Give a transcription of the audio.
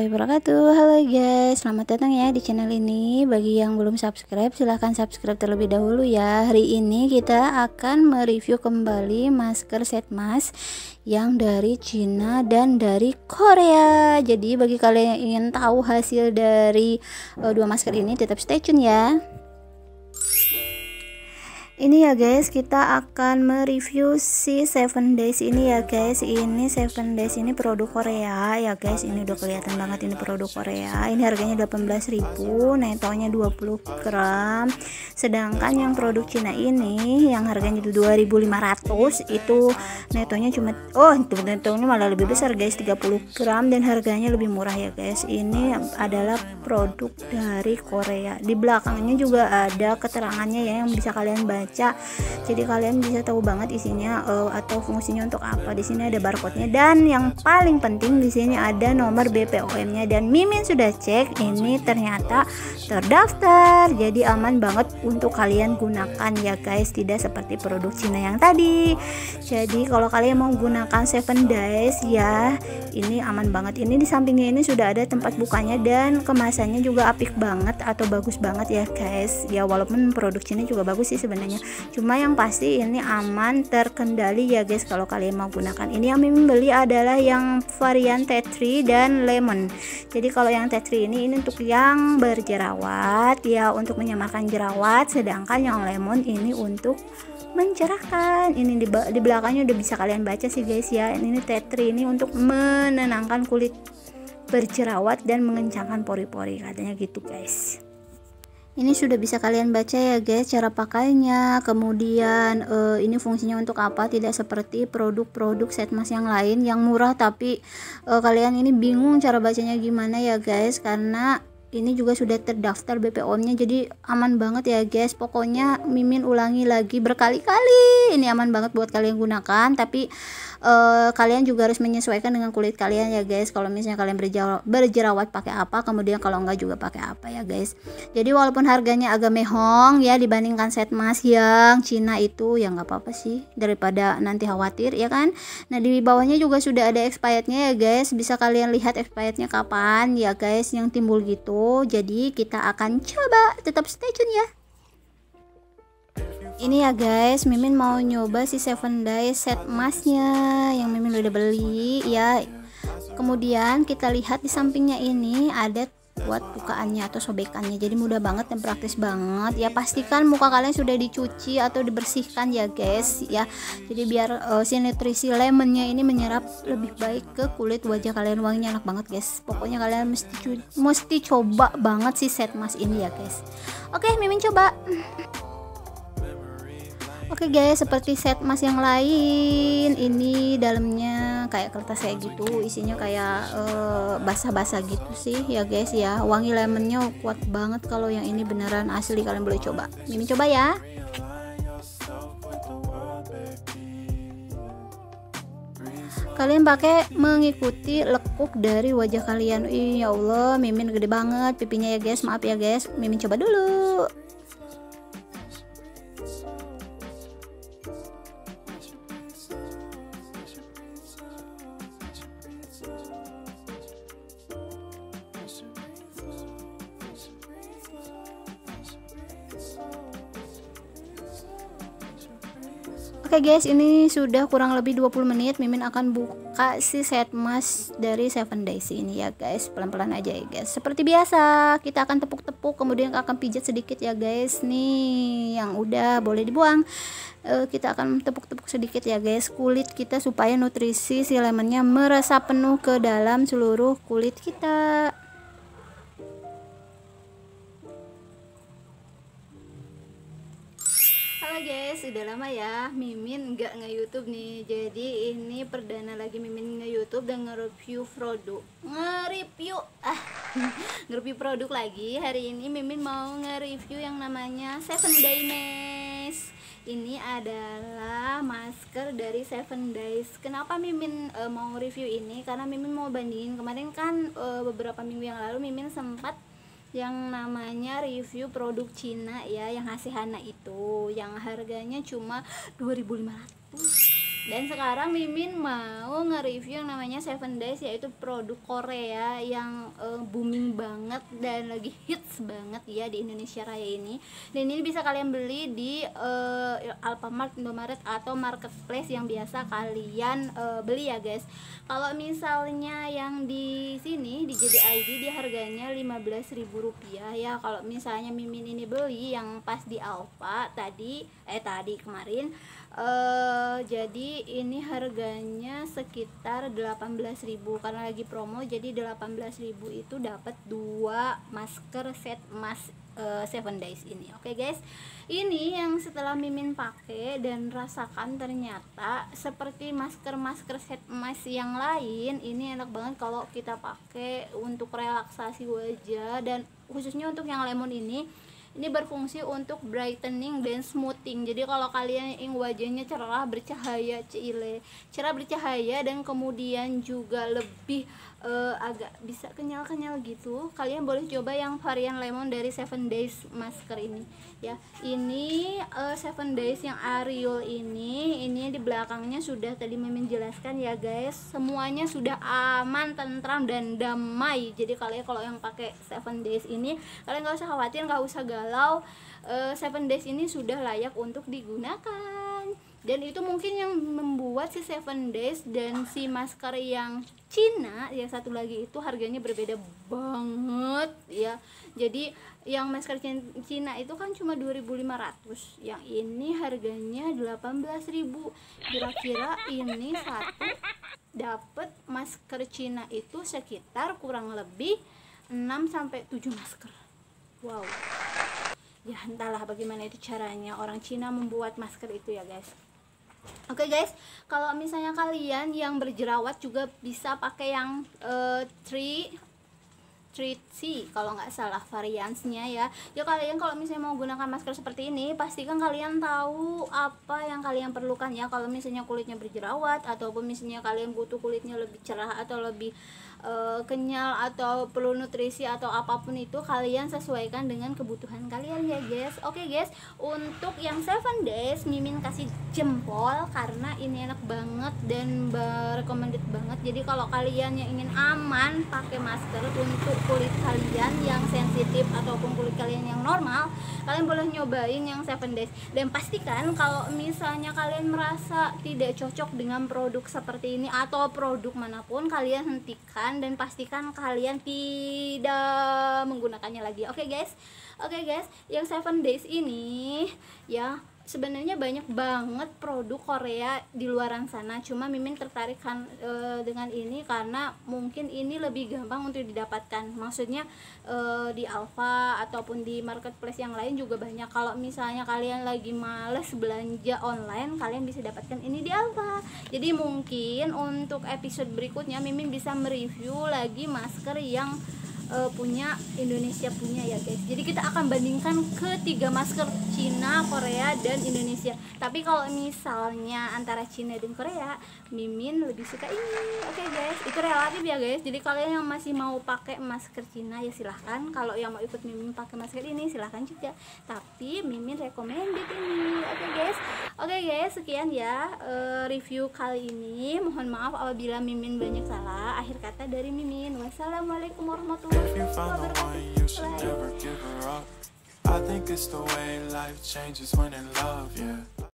warahmatullahi wabarakatuh. Halo guys, selamat datang ya di channel ini. Bagi yang belum subscribe, silahkan subscribe terlebih dahulu ya. Hari ini kita akan mereview kembali masker set mask Yang dari Cina dan dari Korea. Jadi bagi kalian yang ingin tahu hasil dari uh, dua masker ini Tetap stay tune ya ini ya guys kita akan mereview si seven days ini ya guys. Ini seven days ini produk Korea ya guys. Ini udah kelihatan banget ini produk Korea. Ini harganya 18.000 netonya 20 gram. Sedangkan yang produk Cina ini yang harganya 2.500 itu netonya cuma oh itu netonya malah lebih besar guys 30 gram. Dan harganya lebih murah ya guys. Ini adalah produk dari Korea. Di belakangnya juga ada keterangannya ya yang bisa kalian baca baca. Jadi kalian bisa tahu banget isinya uh, atau fungsinya untuk apa. Di sini ada barcode-nya. Dan yang paling penting di sini ada nomor BPOM-nya dan Mimin sudah cek ini ternyata terdaftar. Jadi aman banget untuk kalian gunakan ya guys. Tidak seperti produk Cina yang tadi. Jadi kalau kalian mau gunakan seven days ya ini aman banget. Ini di sampingnya ini sudah ada tempat bukanya. Dan kemasannya juga apik banget atau bagus banget ya guys. Ya walaupun produk Cina juga bagus sih sebenarnya cuma yang pasti ini aman terkendali ya guys kalau kalian mau gunakan. Ini yang mimin beli adalah yang varian T3 dan lemon. Jadi kalau yang T3 ini ini untuk yang berjerawat ya untuk menyamakan jerawat sedangkan yang lemon ini untuk mencerahkan. Ini di, di belakangnya udah bisa kalian baca sih guys ya. Ini T3 ini untuk menenangkan kulit berjerawat dan mengencangkan pori-pori katanya gitu guys ini sudah bisa kalian baca ya guys cara pakainya. Kemudian uh, ini fungsinya untuk apa? Tidak seperti produk-produk set mask yang lain yang murah tapi uh, kalian ini bingung cara bacanya gimana ya guys karena ini juga sudah terdaftar BPOM nya jadi aman banget ya guys. Pokoknya mimin ulangi lagi berkali-kali. Ini aman banget buat kalian gunakan tapi uh, kalian juga harus menyesuaikan dengan kulit kalian ya guys. Kalau misalnya kalian berjerawat, berjerawat pakai apa kemudian kalau enggak juga pakai apa ya guys. Jadi walaupun harganya agak mehong ya dibandingkan set mask yang Cina itu ya nggak apa-apa sih daripada nanti khawatir ya kan? Nah di bawahnya juga sudah ada expirednya ya guys. Bisa kalian lihat expirednya kapan ya guys yang timbul gitu jadi kita akan coba. Tetap stay tune ya. Ini ya guys. Mimin mau nyoba si seven days set masknya yang Mimin udah beli ya. Kemudian kita lihat di sampingnya ini ada buat bukaannya atau sobekannya. Jadi mudah banget dan praktis banget. Ya pastikan muka kalian sudah dicuci atau dibersihkan ya guys ya. Jadi biar uh, si nutrisi lemonnya ini menyerap lebih baik ke kulit wajah kalian. Wanginya enak banget guys. Pokoknya kalian mesti mesti coba banget si set mask ini ya guys. Oke mimin coba. Oke okay guys, seperti set mas yang lain, ini dalamnya kayak kertas kayak gitu, isinya kayak uh, basah-basah gitu sih ya guys ya. Wangi lemonnya kuat banget kalau yang ini beneran asli kalian boleh coba. Mimin coba ya. Kalian pakai mengikuti lekuk dari wajah kalian. Ih, ya Allah, Mimin gede banget pipinya ya guys. Maaf ya guys. Mimin coba dulu. Oke guys, ini sudah kurang lebih 20 menit. Mimin akan buka si set mask dari Seven Days ini ya guys. Pelan-pelan aja ya guys. Seperti biasa, kita akan tepuk-tepuk kemudian akan pijat sedikit ya guys. Nih, yang udah boleh dibuang. Uh, kita akan tepuk-tepuk sedikit ya guys kulit kita supaya nutrisi si lemonnya meresap penuh ke dalam seluruh kulit kita. Guys, udah lama ya Mimin nggak nge-youtube nih. Jadi ini perdana lagi Mimin nge-youtube dan nge-review produk. Nge-review ah Nge-review produk lagi. Hari ini Mimin mau nge-review yang namanya Seven Day Mask Ini adalah masker dari Seven Days. Kenapa Mimin uh, mau review ini? Karena Mimin mau bandingin. Kemarin kan uh, beberapa minggu yang lalu Mimin sempat yang namanya review produk Cina ya yang Hasihana itu yang harganya cuma 2500 dan sekarang Mimin mau nge-review yang namanya Seven Days yaitu produk Korea yang uh, booming banget dan lagi hits banget ya di Indonesia Raya ini. Dan ini bisa kalian beli di uh, Alfamart, Indomaret atau marketplace yang biasa kalian uh, beli ya guys. Kalau misalnya yang di sini di JDID dia harganya Rp15.000 ya. Kalau misalnya Mimin ini beli yang pas di Alfa tadi eh tadi kemarin uh, jadi ini harganya sekitar 18.000 karena lagi promo jadi 18.000 itu dapat dua masker set mask uh, seven days ini. Oke okay, guys? Ini yang setelah mimin pakai dan rasakan ternyata seperti masker-masker set mask yang lain ini enak banget kalau kita pakai untuk relaksasi wajah dan khususnya untuk yang lemon ini ini berfungsi untuk brightening dan smoothing. Jadi kalau kalian ingin wajahnya cerah bercahaya cile cerah bercahaya dan kemudian juga lebih uh, agak bisa kenyal-kenyal gitu. Kalian boleh coba yang varian lemon dari Seven Days masker ini. Ya ini uh, Seven Days yang Ariel ini ini di belakangnya sudah tadi mimin jelaskan ya guys. Semuanya sudah aman tentram dan damai. Jadi kalian kalau yang pakai Seven Days ini kalian nggak usah khawatir nggak usah galau. Uh, Seven Days ini sudah layak untuk digunakan dan itu mungkin yang membuat si Seven Days dan si masker yang Cina yang satu lagi itu harganya berbeda banget ya. Jadi yang masker Cina itu kan cuma 2500 yang ini harganya 18000 kira-kira ini satu dapat masker Cina itu sekitar kurang lebih 6 sampai 7 masker. Wow ya entahlah bagaimana itu caranya orang Cina membuat masker itu ya guys. Oke okay guys, kalau misalnya kalian yang berjerawat juga bisa pakai yang uh, tree C kalau nggak salah variansnya ya. Ya kalian kalau misalnya mau gunakan masker seperti ini pastikan kalian tahu apa yang kalian perlukan ya. Kalau misalnya kulitnya berjerawat ataupun misalnya kalian butuh kulitnya lebih cerah atau lebih uh, kenyal atau perlu nutrisi atau apa pun itu kalian sesuaikan dengan kebutuhan kalian ya guys. Oke okay, guys. Untuk yang 7 days mimin kasih jempol karena ini enak banget dan recommended banget. Jadi kalau kalian yang ingin aman pakai masker untuk kulit kalian yang sensitif ataupun kulit kalian yang normal kalian boleh nyobain yang 7 days. Dan pastikan kalau misalnya kalian merasa tidak cocok dengan produk seperti ini atau produk mana pun kalian hentikan dan pastikan kalian tidak menggunakannya lagi. Oke okay, guys? Oke okay, guys yang seven days ini ya sebenarnya banyak banget produk Korea di luar sana. Cuma Mimin tertarik kan, e, dengan ini karena mungkin ini lebih gampang untuk didapatkan. Maksudnya e, di Alfa ataupun di marketplace yang lain juga banyak. Kalau misalnya kalian lagi males belanja online kalian bisa dapatkan ini di Alfa jadi mungkin untuk episode berikutnya Mimin bisa mereview lagi masker yang uh, punya Indonesia punya ya guys. Jadi kita akan bandingkan ketiga masker Cina Korea dan Indonesia. Tapi kalau misalnya antara Cina dan Korea Mimin lebih suka ini. Oke okay, guys. Itu relatif ya guys. Jadi kalian yang masih mau pakai masker Cina ya silahkan. Kalau yang mau ikut Mimin pakai masker ini silahkan juga. Tapi Mimin recommended ini. Oke okay, guys oke okay, guys sekian ya uh, review kali ini mohon maaf apabila Mimin banyak salah akhir kata dari Mimin wassalamualaikum warahmatullahi. I think it's the way life changes when in love, yeah.